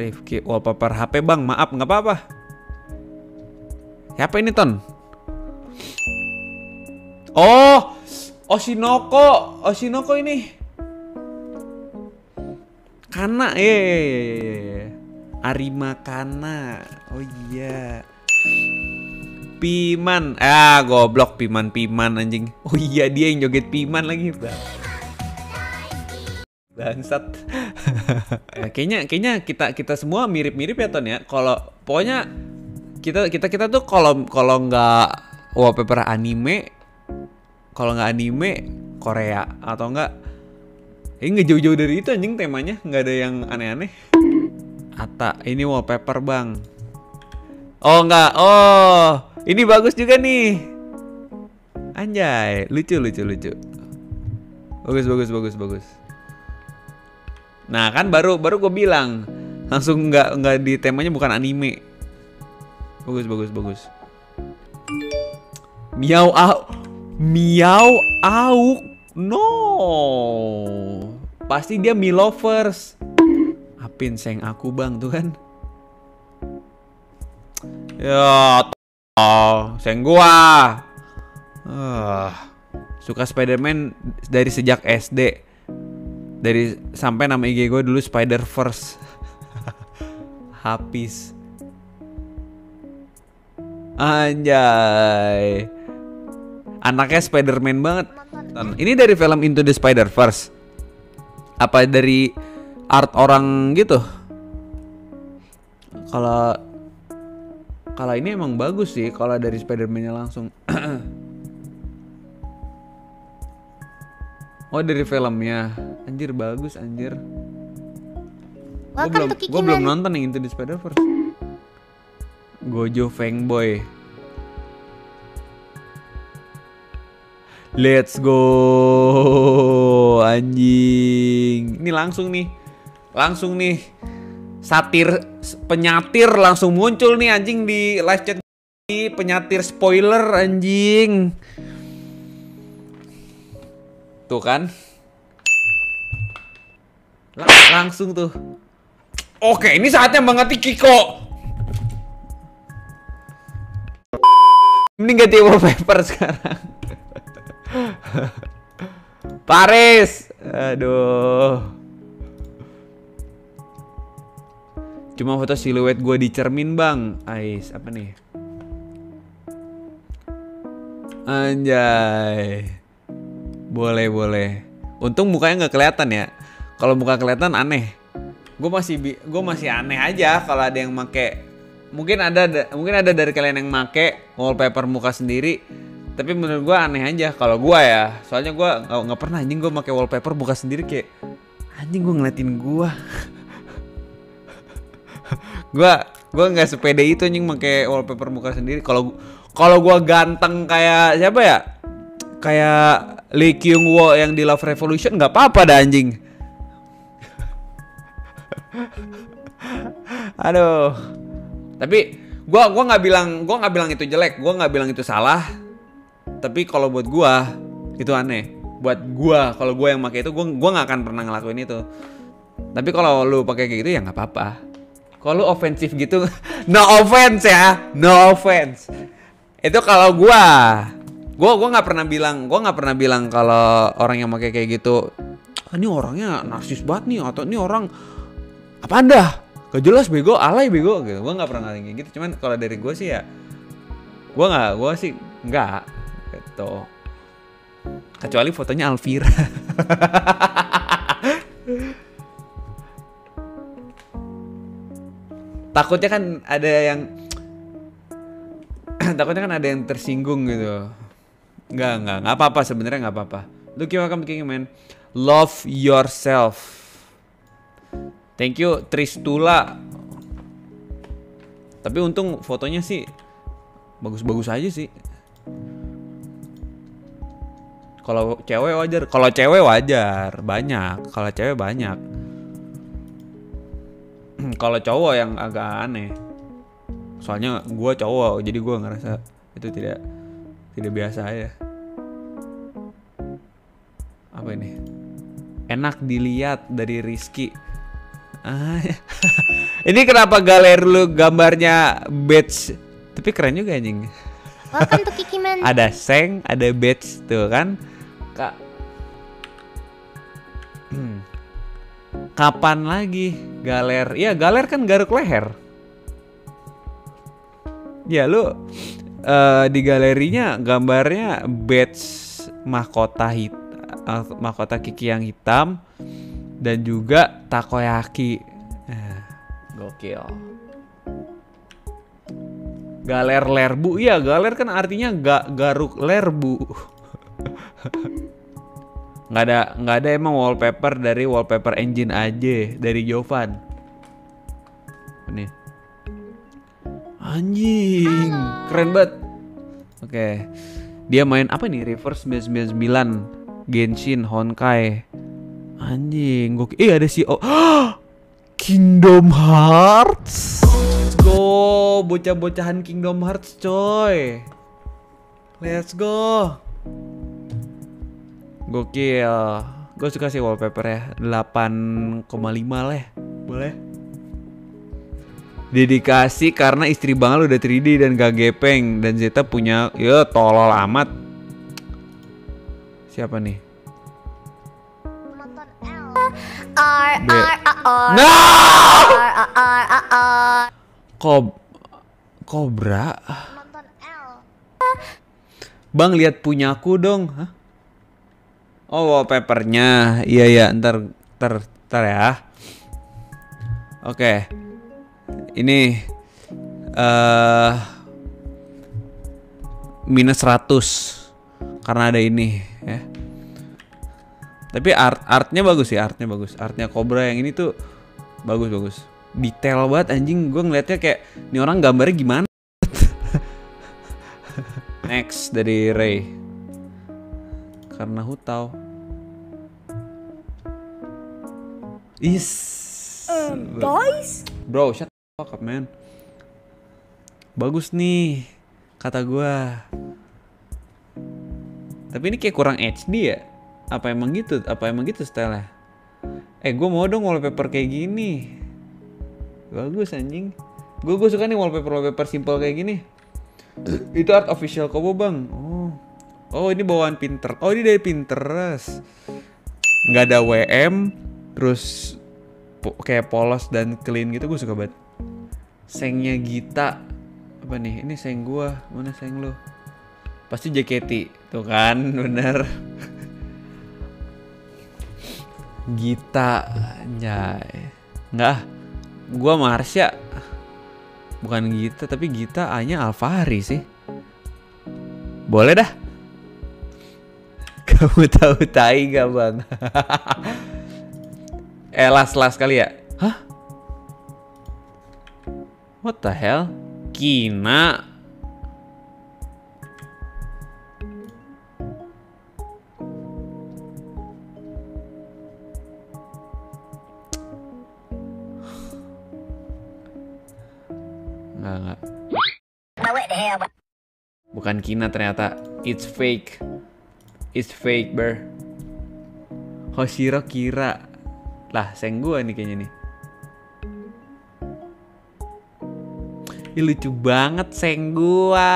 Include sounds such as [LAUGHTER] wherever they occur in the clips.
Rifki wallpaper HP bang, maaf nggak apa-apa. Siapa ini Ton? Oh, Oshinoko, Oshinoko ini. Kana, iya. Arima Kana, oh iya. Piman, ah goblok Piman Piman anjing. Oh iya dia yang joget Piman lagi. Bang. Bangsat. Ya, kayaknya kayaknya kita kita semua mirip-mirip ya Ton ya. Kalau pokoknya kita kita kita tuh kalau kalau nggak wallpaper anime, kalau nggak anime Korea atau enggak ini nggak jauh-jauh dari itu anjing temanya, nggak ada yang aneh-aneh. Ata, ini wallpaper bang. Oh enggak, oh ini bagus juga nih. Anjay, lucu lucu lucu. Bagus bagus bagus bagus. Nah kan baru baru gue bilang langsung nggak nggak di temanya bukan anime. Bagus bagus bagus. Miau au Miau au No. Pasti dia mi lovers. Apin seng aku bang tuh kan. Ya oh, seng gua. Uh, Suka Spider-Man dari sejak SD Dari sampai nama IG gue dulu Spider-Verse. [LAUGHS] Habis Anjay. Anaknya Spider-Man banget. Ini dari film Into the Spider-Verse. Apa dari art orang gitu? Kalau Kalau ini emang bagus sih Kalau dari Spider-Man-nya langsung. [CLEARS THROAT] Oh dari filmnya Anjir bagus anjir Gue belum, gua belum nonton yang Into the Spider-Verse Gojo Fangboy Let's go anjing. Ini langsung nih. Langsung nih. Satir penyatir langsung muncul nih anjing di live chat penyatir spoiler anjing. Tuh kan? Langsung tuh. Oke, ini saatnya mengerti Kiko. Mending ganti wallpaper sekarang. Paris. Aduh. Cuma foto siluet gue di cermin bang. Ais, apa nih? Anjay. Boleh, boleh. Untung mukanya nggak kelihatan ya. Kalau muka kelihatan aneh. Gue masih gue masih aneh aja kalau ada yang make. Mungkin ada mungkin ada dari kalian yang make wallpaper muka sendiri tapi menurut gue aneh aja kalau gue ya. Soalnya gue nggak pernah anjing gue pakai wallpaper buka sendiri kayak anjing gue ngeliatin gue [LAUGHS] gue gue nggak sepede itu anjing pakai wallpaper muka sendiri. Kalau kalau gue ganteng kayak siapa ya? Kayak Lee Kyung Wo yang di Love Revolution nggak apa-apa dah anjing [LAUGHS] aduh. Tapi gue gua nggak bilang gua nggak bilang itu jelek gue nggak bilang itu salah. Tapi kalau buat gua itu aneh. Buat gua kalau gua yang pakai itu gua gua nggak akan pernah ngelakuin itu. Tapi kalau lu pakai kayak gitu ya nggak apa-apa. Kalau lu ofensif gitu [LAUGHS] no offense ya no offense. Itu kalau gua. Gua gua nggak pernah bilang gua nggak pernah bilang kalau orang yang pakai kayak gitu ah, ini orangnya narsis banget nih atau ini orang apa anda gak jelas bego alay bego gitu. Gua nggak pernah kayak gitu. Cuman kalau dari gua sih ya gua nggak gua sih nggak gitu. Kecuali fotonya Alvira. [LAUGHS] Takutnya kan ada yang [CLEARS THROAT] takutnya kan ada yang tersinggung gitu. Nggak nggak nggak apa apa sebenarnya nggak apa apa look you welcome king man love yourself thank you Tristula tapi untung fotonya sih bagus-bagus aja sih kalau cewek wajar, kalau cewek wajar banyak, kalau cewek banyak. [CLEARS THROAT] kalau cowok yang agak aneh. Soalnya gue cowok, jadi gue ngerasa itu tidak tidak biasa ya. Apa ini? Enak dilihat dari Rizky. Ah, [LAUGHS] ini kenapa galeri lu gambarnya badge? Tapi keren juga anjing. Welcome to Kikiman. [LAUGHS] ada seng, ada badge tuh kan. Kak. Hmm. Kapan lagi galer? Ya galer kan garuk leher. Ya lu eh, di galerinya gambarnya badge mahkota hit eh, mahkota Kiki yang hitam dan juga takoyaki. Eh, gokil. Galer lerbu, iya galer kan artinya ga, garuk lerbu. [LAUGHS] nggak ada nggak ada emang wallpaper dari wallpaper engine aja dari Jovan. Ini. Anjing, keren banget. Oke. Dia main apa nih? Reverse 999, Genshin, Honkai. Anjing, gua eh ada si oh. [GASPS] Kingdom Hearts. Let's go, bocah-bocahan Kingdom Hearts, coy. Let's go. Gokil. Gue suka sih wallpaper ya. 8,5 lah. Boleh. Dedikasi karena istri bang lu udah 3D dan gak gepeng dan Zeta punya ya tolol amat. Siapa nih? No! Kob Kobra. Bang lihat punyaku dong. Hah? Oh wallpapernya. Iya ya, ntar ntar ntar ya. Oke. Ini eh minus 100 karena ada ini ya. Tapi art artnya bagus sih, artnya bagus. Artnya Cobra yang ini tuh bagus bagus. Detail banget anjing. Gue ngeliatnya kayak ini orang gambarnya gimana? [LAUGHS] Next dari Ray. Karena hutau. Is. Guys. Bro, shut the fuck up, man. Bagus nih, kata gua. Tapi ini kayak kurang HD ya? Apa emang gitu? Apa emang gitu style Eh, gua mau dong wallpaper kayak gini. Bagus anjing. Gue gue suka nih wallpaper wallpaper simple kayak gini. Itu art official Kobo bang. Oh, oh ini bawaan Pinter. Oh ini dari Pinterest. Nggak ada WM, terus po- kayak polos dan clean gitu gue suka banget. Sengnya Gita apa nih? Ini seng gua, mana seng lo? Pasti JKT, tuh kan, [LAUGHS] bener. Gita, anjay. Nggak, gua Marsha. Bukan Gita, tapi Gita A-nya Alfahri sih. Boleh dah. Kamu tahu tai gak bang? [LAUGHS] eh las las kali ya? Hah? What the hell? Kina? Nggak, nggak. Bukan Kina ternyata. It's fake. It's fake, ber. Hoshiro kira. Lah, seng gua nih kayaknya nih. Ih, lucu banget seng gua.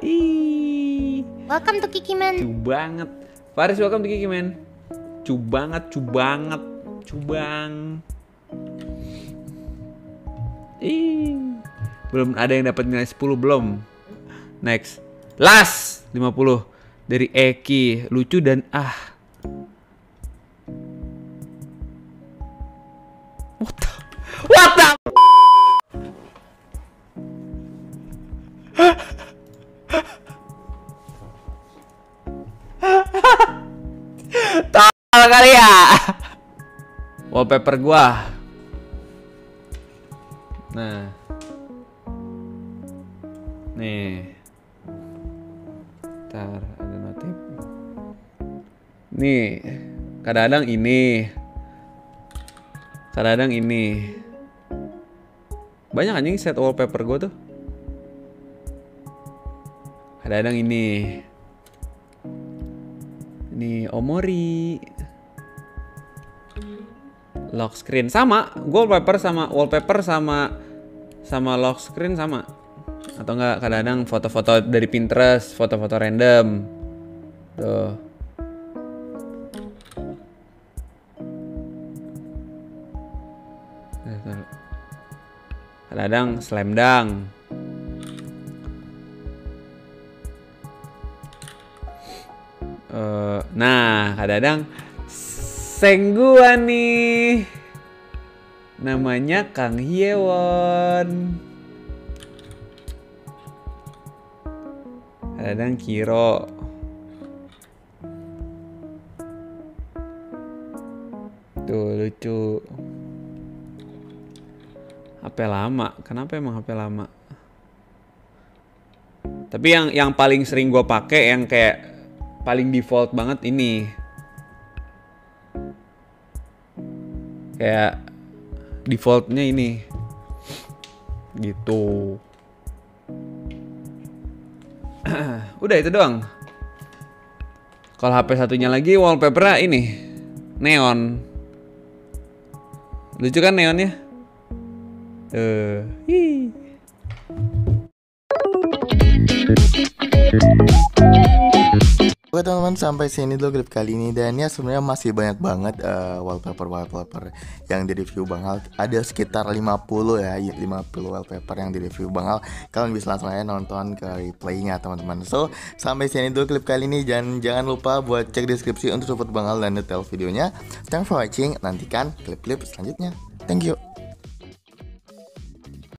Ih, Welcome to Kikiman. lucu banget. Faris, welcome to Kiki, man. Cu banget, cu banget. Cubang. Ih. Belum ada yang dapat nilai 10 belum. Next. Last 50 dari Eki, lucu dan ah. What the What the Tahu kali ya. Wallpaper gua. Nah. Nih. Ntar ada notif. Nih. Kadang-kadang ini. Kadang-kadang ini. Banyak anjing set wallpaper gua tuh. Kadang-kadang ini. Ini Omori. lock screen sama wallpaper sama wallpaper sama sama lock screen sama atau enggak kadang-kadang foto-foto dari Pinterest foto-foto random. Tuh. Kadang-kadang slam dunk. Eh, nah kadang-kadang nih. Namanya Kang Hyewon kadang Kiro. Tuh lucu. HP lama? Kenapa emang HP lama? Tapi yang yang paling sering gua pakai yang kayak paling default banget ini. Kayak defaultnya ini. Gitu [CLEARS THROAT] udah itu doang. Kalau HP satunya lagi wallpapernya ini. Neon. Lucu kan neonnya? Hi. Oke teman-teman sampai sini dulu klip kali ini. Dan ya sebenarnya masih banyak banget uh, wallpaper wallpaper yang di review Bang ada sekitar 50 ya 50 wallpaper yang di review Bang Al kalian bisa langsung aja nonton ke replaynya teman-teman. So sampai sini dulu klip kali ini. Dan jangan lupa buat cek deskripsi untuk support Bang Al dan detail videonya. Thanks for watching. Nantikan klip-klip selanjutnya. Thank you